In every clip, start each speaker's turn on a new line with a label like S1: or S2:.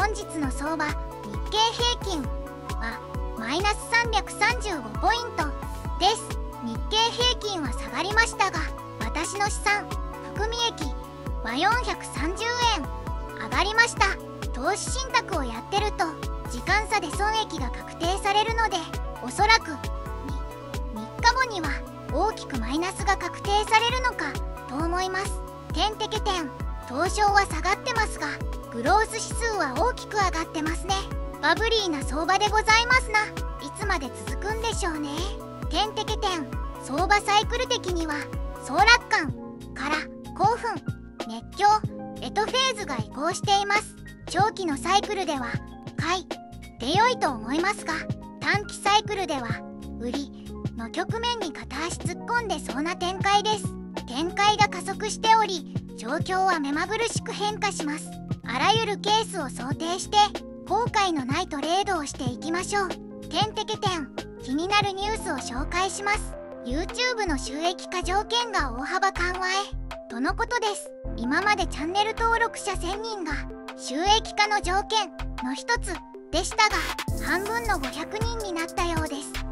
S1: 本日の相場日経平均はマイナス335ポイントです。日経平均は下がりましたが私の資産含み益は430円上がりました。投資信託をやってると時間差で損益が確定されるのでおそらく3日後には大きくマイナスが確定されるのかと思います。点てけ点東証は下がってますがグロース指数は大きく上がってますね。バブリーな相場でございますな。いつまで続くんでしょうね。点てけ点。相場サイクル的には総楽観から興奮熱狂エトフェーズが移行しています。長期のサイクルでは買いで良いと思いますが短期サイクルでは売りの局面に片足突っ込んでそうな展開です。展開が加速しており状況は目まぐるしく変化します。あらゆるケースを想定して後悔のないトレードをしていきましょう。点てけ点気になるニュースを紹介します。YouTube の収益化条件が大幅緩和へ。とのことです。今までチャンネル登録者1000人が収益化の条件の一つでしたが半分の500人になったようです。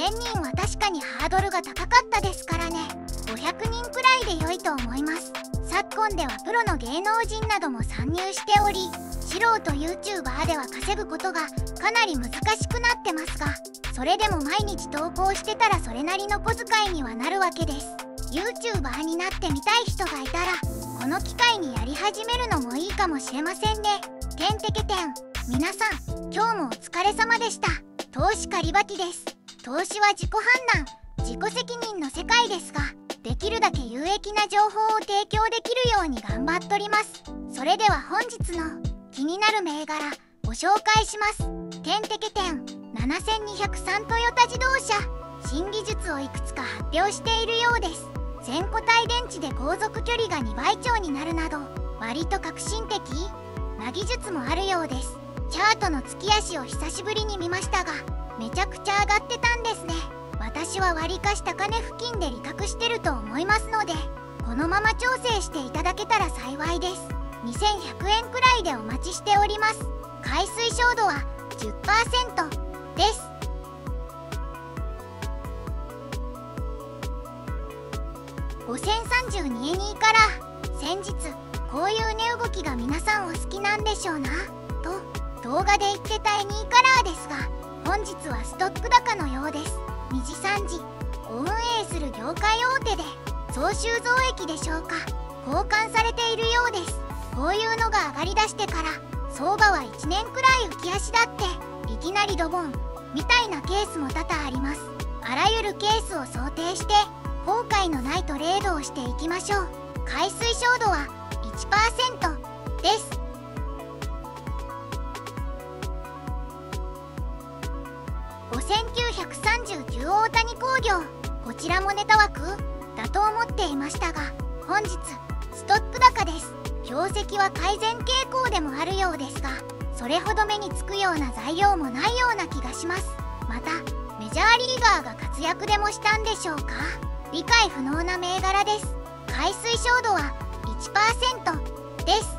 S1: 1000人は確かにハードルが高かったですからね。500人くらいで良いと思います。昨今ではプロの芸能人なども参入しており素人 YouTuber では稼ぐことがかなり難しくなってますがそれでも毎日投稿してたらそれなりの小遣いにはなるわけです。YouTuber になってみたい人がいたらこの機会にやり始めるのもいいかもしれませんね。てんてけてん皆さん今日もお疲れ様でした。投資カリバティです。投資は自己判断。自己責任の世界ですができるだけ有益な情報を提供できるように頑張っております。それでは本日の気になる銘柄ご紹介します。てんてけてん7203トヨタ自動車。新技術をいくつか発表しているようです。全固体電池で航続距離が2倍長になるなど割と革新的。な技術もあるようです。トの月足を久しぶりに見ましたがめちゃくちゃ上がってたんですね。私は割かし高値付近で利確してると思いますのでこのまま調整していただけたら幸いです。2100円くらいでお待ちしております。海水照度は10%です。5032円にから先日こういう値動きが皆さんお好きなんでしょうな。動画で言ってたエニーカラーですが本日はストック高のようです。2時3時を運営する業界大手で総収増益でしょうか交換されているようです。こういうのが上がりだしてから相場は1年くらい浮き足だっていきなりドボンみたいなケースも多々あります。あらゆるケースを想定して後悔のないトレードをしていきましょう。海水照度は1%です。大谷工業こちらもネタ枠だと思っていましたが本日ストック高です。業績は改善傾向でもあるようですがそれほど目につくような材料もないような気がします。またメジャーリーガーが活躍でもしたんでしょうか？理解不能な銘柄です。海水照度は1%です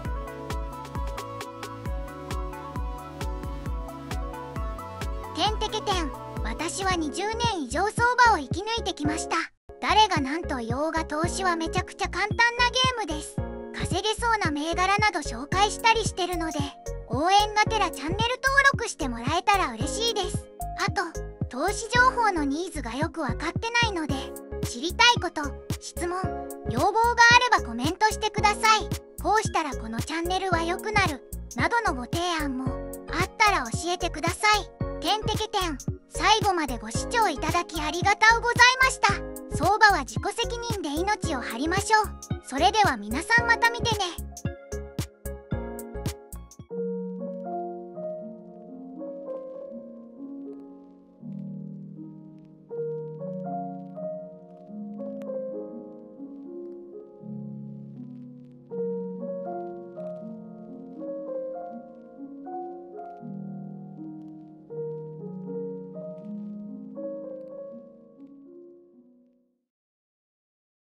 S1: てんてけてん私は20年以上相場を生き抜いてきました。誰が何と言おうが投資はめちゃくちゃ簡単なゲームです。稼げそうな銘柄など紹介したりしてるので応援がてらチャンネル登録してもらえたら嬉しいです。あと投資情報のニーズがよく分かってないので知りたいこと質問要望があればコメントしてください。こうしたらこのチャンネルは良くなる。などのご提案もあったら教えてください。てんてけてん最後までご視聴いただきありがとうございました。相場は自己責任で命を張りましょう。それでは皆さんまた見てね。